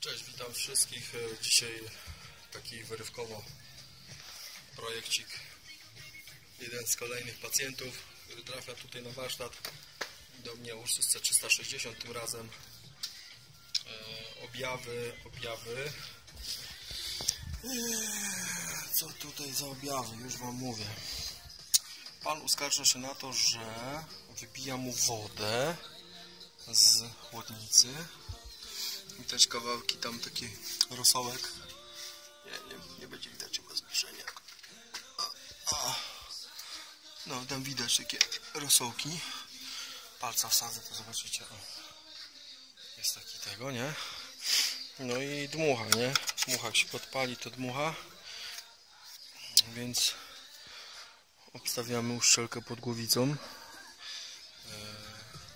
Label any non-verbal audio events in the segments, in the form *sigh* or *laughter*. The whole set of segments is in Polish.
Cześć, witam wszystkich. E, Dzisiaj taki wyrywkowo projekcik. Jeden z kolejnych pacjentów, który trafia tutaj na warsztat do mnie Ursus C360 tym razem. E, Objawy, objawy. Eee, Co tutaj za objawy? Już Wam mówię. Pan uskarża się na to, że wybija mu wodę z chłodnicy i też kawałki tam taki rosołek. Nie, nie, nie będzie widać chyba zbliżenia. No, tam widać takie rosołki. Palca wsadzę, to zobaczycie. O. Jest taki tego, nie? No i dmucha, nie? Dmucha, jak się podpali, to dmucha. Więc obstawiamy uszczelkę pod głowicą. E,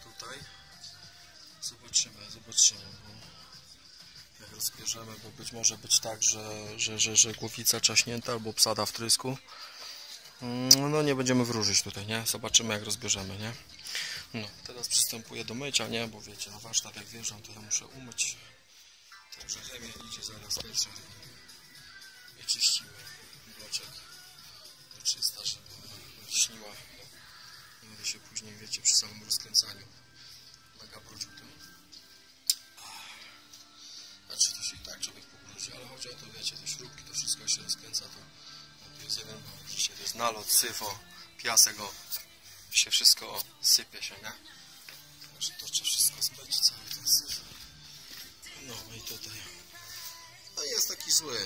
tutaj. Zobaczymy, zobaczymy. Rozbierzemy, bo być może być tak, że, że, że, że głowica czaśnięta albo psada w trysku. Mm, No nie będziemy wróżyć tutaj, nie? Zobaczymy jak rozbierzemy, nie? No, teraz przystępuję do mycia, nie? Bo wiecie, na warsztat jak wjeżdżam, to ja muszę umyć. Także chemia idzie zaraz pierwsza. Wyczyścimy bloczek do czysta, żeby lśniła. No, nie będę się później, wiecie, przy samym rozkręcaniu mega brudził o to, wiecie, te śrubki, to wszystko się rozkręca, to jest jeden, widzicie, to jest nalot, syfo, piasek, o, się wszystko o, sypie się, nie? Także to trzeba wszystko zmyć, cały ten syf. No i tutaj, no jest taki zły,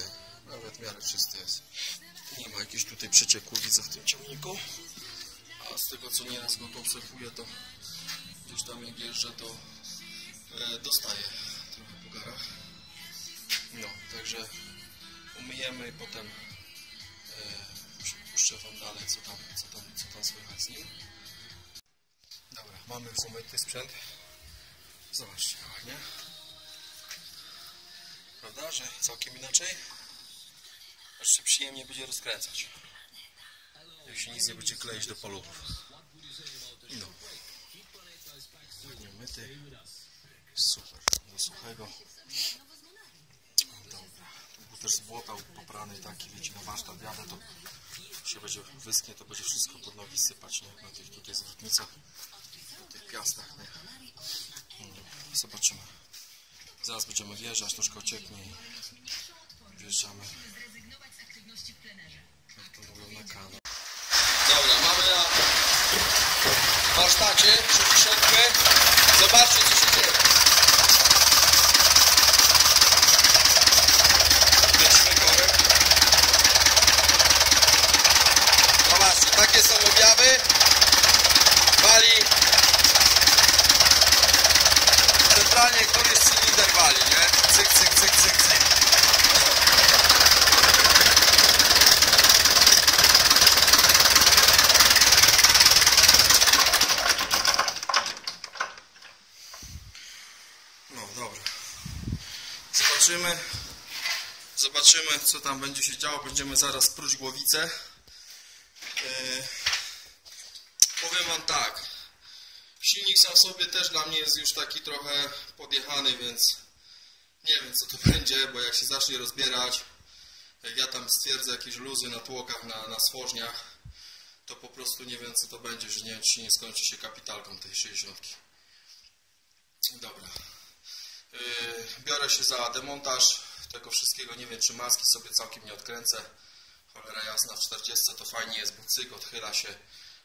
nawet w miarę czysty jest. Nie ma jakichś tutaj przecieków, widzę w tym ciągniku. A z tego co nieraz go to obserwuję, to gdzieś tam jak jeżdżę, to e, dostaję trochę po garach. No, także umyjemy i potem e, przypuszczę Wam dalej, co tam, co tam, co tam słychać z nim. Dobra, mamy już umyty sprzęt. Zobaczcie, ładnie. Prawda, że całkiem inaczej? Aż się przyjemnie będzie rozkręcać. Jak się nic nie będzie kleić do paluchów. No. Ładnie umyty. Super. Do suchego. Tu był też z błota poprany taki, wiecie, na warsztat jadę, to się będzie wyschnie, to będzie wszystko pod nogi sypać, nie? Na tych tutaj zwrotnicach, na tych piastach, nie? No, Zobaczymy. Zaraz będziemy wjeżdżać, troszkę ocieknie i wjeżdżamy. Jak to mówią na kanał. Dobra, mamy na warsztacie 60. Zobaczcie co się dzieje. Weźmy korek. Zobaczcie, takie są objawy. Wali. Centralnie któryś cylinder wali, nie? Cyk, cyk, cyk, cyk, cyk. No dobra. Zobaczymy. Zobaczymy co tam będzie się działo. Będziemy zaraz próć głowicę. Yy, powiem wam tak. Silnik sam sobie też dla mnie jest już taki trochę podjechany, więc nie wiem co to *laughs* będzie, bo jak się zacznie rozbierać, jak ja tam stwierdzę jakieś luzy na tłokach, na, na stworzniach, to po prostu nie wiem co to będzie, że nie wiem czy nie skończy się kapitalką tej 60. Dobra. Yy, biorę się za demontaż tego wszystkiego. Nie wiem, czy maski sobie całkiem nie odkręcę. Cholera jasna, w 40 to fajnie jest, bo cyk, odchyla się,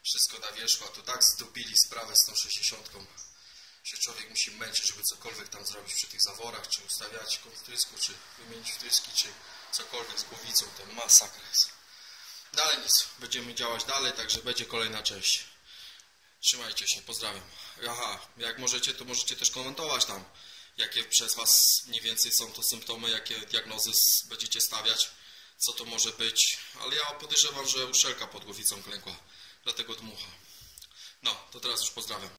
wszystko na wierzchu, a tu tak zdubili sprawę z tą 60. Się człowiek musi męczyć, żeby cokolwiek tam zrobić przy tych zaworach, czy ustawiać wtrysku, czy wymienić wtryski, czy cokolwiek z głowicą, to masakra jest. Dalej nic, będziemy działać dalej, także będzie kolejna część. Trzymajcie się, pozdrawiam. Aha, jak możecie, to możecie też komentować tam, jakie przez Was mniej więcej są to symptomy, jakie diagnozy będziecie stawiać, co to może być. Ale ja podejrzewam, że uszelka pod głowicą klękła, dlatego dmucha. No, to teraz już pozdrawiam.